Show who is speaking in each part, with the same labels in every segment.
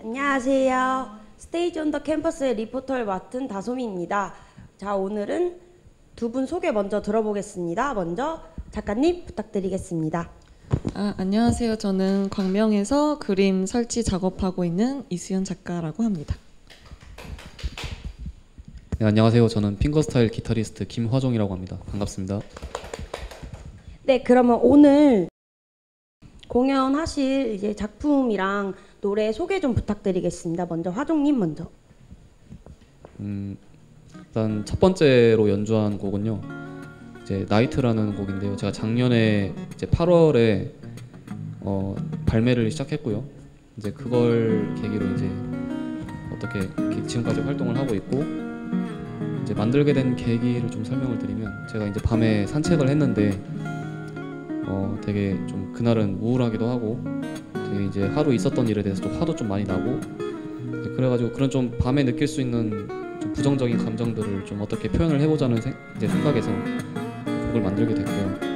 Speaker 1: 안녕하세요. 스테이지 온 더 캠퍼스의 리포터를 맡은 다솜이입니다. 자, 오늘은 두 분 소개 먼저 들어보겠습니다. 먼저 작가님 부탁드리겠습니다.
Speaker 2: 아, 안녕하세요. 저는 광명에서 그림 설치 작업하고 있는 이수연 작가라고 합니다.
Speaker 3: 네, 안녕하세요. 저는 핑거스타일 기타리스트 김화종이라고 합니다. 반갑습니다.
Speaker 1: 네, 그러면 오늘 공연하실 이제 작품이랑 노래 소개 좀 부탁드리겠습니다. 먼저 화종님 먼저.
Speaker 3: 음, 일단 첫 번째로 연주한 곡은요. 이제 나이트라는 곡인데요. 제가 작년에 이제 8월에 어, 발매를 시작했고요. 이제 그걸 계기로 이제 어떻게 지금까지 활동을 하고 있고 이제 만들게 된 계기를 좀 설명을 드리면 제가 이제 밤에 산책을 했는데 어, 되게 좀 그날은 우울하기도 하고 되게 이제 하루 있었던 일에 대해서 좀 화도 좀 많이 나고 그래가지고 그런 좀 밤에 느낄 수 있는 좀 부정적인 감정들을 좀 어떻게 표현을 해보자는 생, 이제 생각에서 곡을 만들게 됐고요.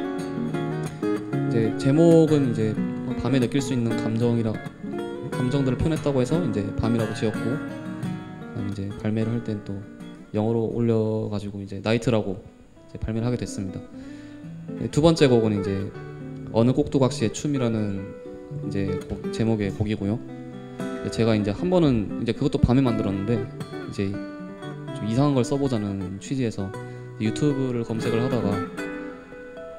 Speaker 3: 이제 제목은 이제 밤에 느낄 수 있는 감정이라 감정들을 표현했다고 해서 이제 밤이라고 지었고 이제 발매를 할 땐 또 영어로 올려가지고 이제 나이트라고 이제 발매를 하게 됐습니다. 네, 두 번째 곡은 이제 어느 꼭두각시의 춤이라는 이제 곡, 제목의 곡이고요. 이제 제가 이제 한 번은 이제 그것도 밤에 만들었는데 이제 좀 이상한 걸 써보자는 취지에서 유튜브를 검색을 하다가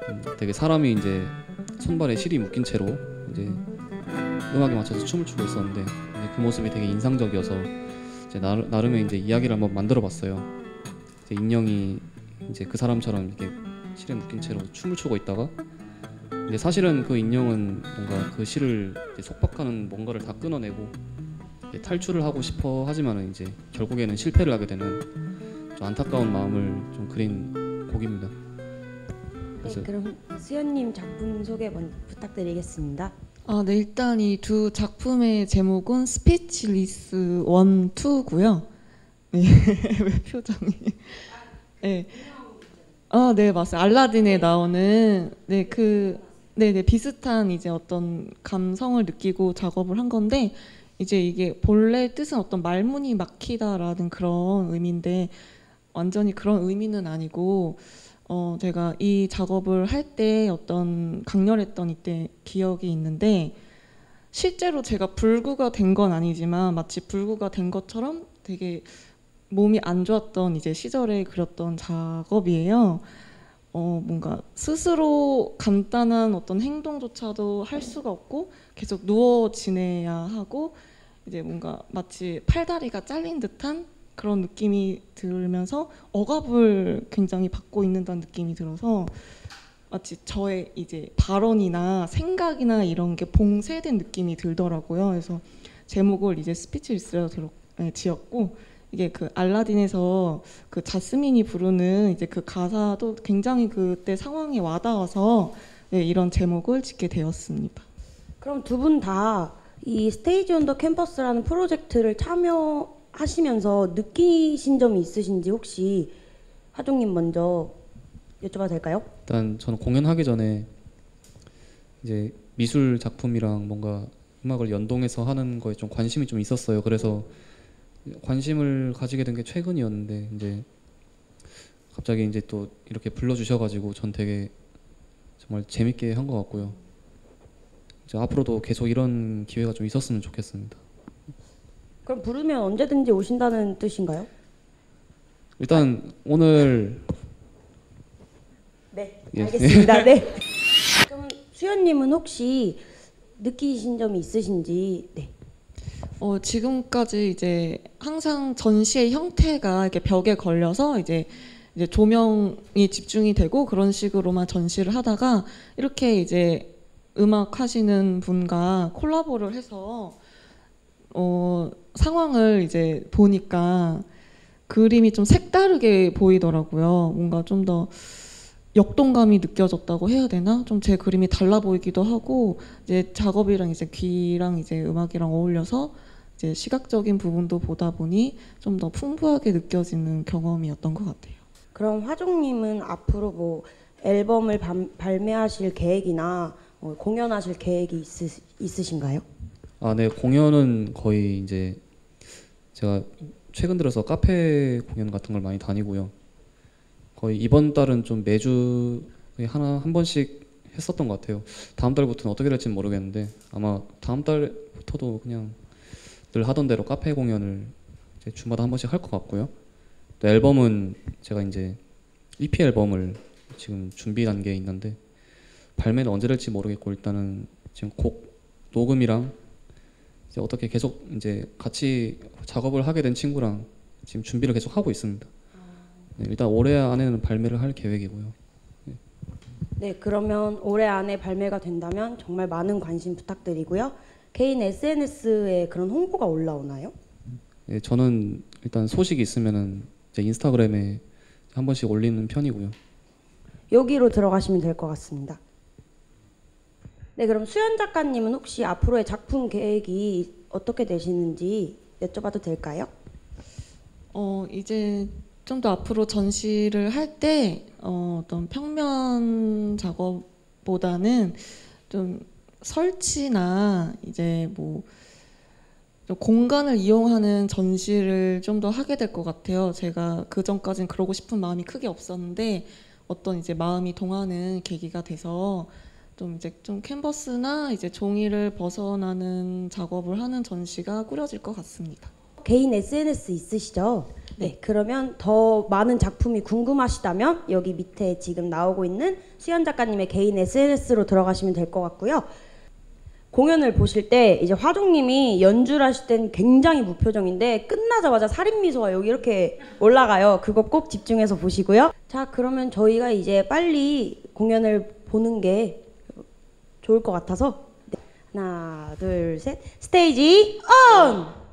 Speaker 3: 음, 되게 사람이 이제 손발에 실이 묶인 채로 이제 음악에 맞춰서 춤을 추고 있었는데 그 모습이 되게 인상적이어서 이제 나름, 나름의 이제 이야기를 한번 만들어봤어요. 이제 인형이 이제 그 사람처럼 이렇게 실에 묶인 채로 춤을 추고 있다가 이제 사실은 그 인형은 뭔가 그 실을 이제 속박하는 뭔가를 다 끊어내고 이제 탈출을 하고 싶어 하지만은 이제 결국에는 실패를 하게 되는 좀 안타까운 마음을 좀 그린 곡입니다.
Speaker 1: 네, 그럼 수연님 작품 소개 먼저 부탁드리겠습니다.
Speaker 2: 아, 네, 일단 이 두 작품의 제목은 Speechless 1, 2고요. 네, 왜 표정이? 네. 아, 네, 맞아요. 알라딘에 나오는 네, 그 네, 네, 비슷한 이제 어떤 감성을 느끼고 작업을 한 건데 이제 이게 본래 뜻은 어떤 말문이 막히다라는 그런 의미인데 완전히 그런 의미는 아니고 어, 제가 이 작업을 할 때 어떤 강렬했던 이때 기억이 있는데 실제로 제가 불구가 된 건 아니지만 마치 불구가 된 것처럼 되게 몸이 안 좋았던 이제 시절에 그렸던 작업이에요. 어, 뭔가 스스로 간단한 어떤 행동조차도 할 수가 없고 계속 누워 지내야 하고 이제 뭔가 마치 팔다리가 잘린 듯한 그런 느낌이 들면서 억압을 굉장히 받고 있는다는 느낌이 들어서 마치 저의 이제 발언이나 생각이나 이런 게 봉쇄된 느낌이 들더라고요. 그래서 제목을 이제 스피치리스로 들어, 네, 지었고 이게 그 알라딘에서 그 자스민이 부르는 이제 그 가사도 굉장히 그때 상황에 와닿아서 네, 이런 제목을 짓게 되었습니다.
Speaker 1: 그럼 두 분 다 이 스테이지 온 더 캠퍼스라는 프로젝트를 참여하시면서 느끼신 점이 있으신지 혹시 화종님 먼저 여쭤봐도 될까요?
Speaker 3: 일단 저는 공연하기 전에 이제 미술 작품이랑 뭔가 음악을 연동해서 하는 거에 좀 관심이 좀 있었어요. 그래서 관심을 가지게 된 게 최근이었는데 이제 갑자기 이제 또 이렇게 불러주셔가지고 전 되게 정말 재밌게 한 것 같고요. 이제 앞으로도 계속 이런 기회가 좀 있었으면 좋겠습니다.
Speaker 1: 그럼 부르면 언제든지 오신다는 뜻인가요?
Speaker 3: 일단 오늘
Speaker 1: 네,
Speaker 3: 예.
Speaker 1: 알겠습니다. 네. 그럼 수연님은 혹시 느끼신 점이 있으신지 네.
Speaker 2: 어, 지금까지 이제 항상 전시의 형태가 이렇게 벽에 걸려서 이제 이제 조명이 집중이 되고 그런 식으로만 전시를 하다가 이렇게 이제 음악 하시는 분과 콜라보를 해서 어, 상황을 이제 보니까 그림이 좀 색다르게 보이더라고요. 뭔가 좀 더 역동감이 느껴졌다고 해야 되나? 좀 제 그림이 달라 보이기도 하고 이제 작업이랑 이제 귀랑 이제 음악이랑 어울려서 이제 시각적인 부분도 보다 보니 좀 더 풍부하게 느껴지는 경험이었던 것 같아요.
Speaker 1: 그럼 화종님은 앞으로 뭐 앨범을 반- 발매하실 계획이나 어, 공연하실 계획이 있으, 있으신가요?
Speaker 3: 아, 네 공연은 거의 이제 제가 최근 들어서 카페 공연 같은 걸 많이 다니고요. 거의 이번 달은 좀 매주 하나 한 번씩 했었던 것 같아요. 다음 달부터는 어떻게 될지는 모르겠는데 아마 다음 달부터도 그냥 늘 하던 대로 카페 공연을 주마다 한 번씩 할 것 같고요. 또 앨범은 제가 이제 EP 앨범을 지금 준비 단계에 있는데 발매는 언제 될지 모르겠고 일단은 지금 곡 녹음이랑 이제 어떻게 계속 이제 같이 작업을 하게 된 친구랑 지금 준비를 계속 하고 있습니다. 네, 일단 올해 안에는 발매를 할 계획이고요.
Speaker 1: 네, 그러면 올해 안에 발매가 된다면 정말 많은 관심 부탁드리고요. 개인 SNS에 그런 홍보가 올라오나요?
Speaker 3: 네, 저는 일단 소식이 있으면은 이제 인스타그램에 한 번씩 올리는 편이고요.
Speaker 1: 여기로 들어가시면 될 것 같습니다. 네, 그럼 수연 작가님은 혹시 앞으로의 작품 계획이 어떻게 되시는지 여쭤봐도 될까요?
Speaker 2: 어, 이제 좀 더 앞으로 전시를 할때 어, 어떤 평면 작업보다는 좀 설치나 이제 뭐좀 공간을 이용하는 전시를 좀 더 하게 될 것 같아요. 제가 그 전까진 그러고 싶은 마음이 크게 없었는데 어떤 이제 마음이 동하는 계기가 돼서 좀 이제 좀 캔버스나 이제 종이를 벗어나는 작업을 하는 전시가 꾸려질 것 같습니다.
Speaker 1: 개인 SNS 있으시죠? 네, 그러면 더 많은 작품이 궁금하시다면 여기 밑에 지금 나오고 있는 수연 작가님의 개인 SNS로 들어가시면 될 것 같고요. 공연을 보실 때 이제 화종님이 연주를 하실 땐 굉장히 무표정인데 끝나자마자 살인 미소가 여기 이렇게 올라가요. 그거 꼭 집중해서 보시고요. 자, 그러면 저희가 이제 빨리 공연을 보는 게 좋을 것 같아서 네. 하나, 둘, 셋, 스테이지 온!